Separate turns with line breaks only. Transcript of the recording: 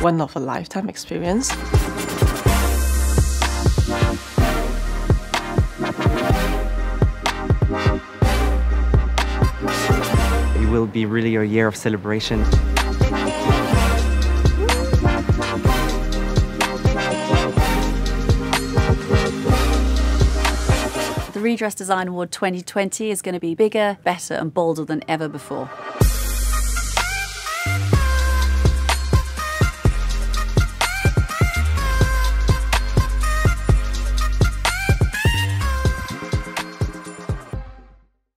one of a lifetime experience.
It will be really a year of celebration.
The Redress Design Award 2020 is going to be bigger, better, and bolder than ever before.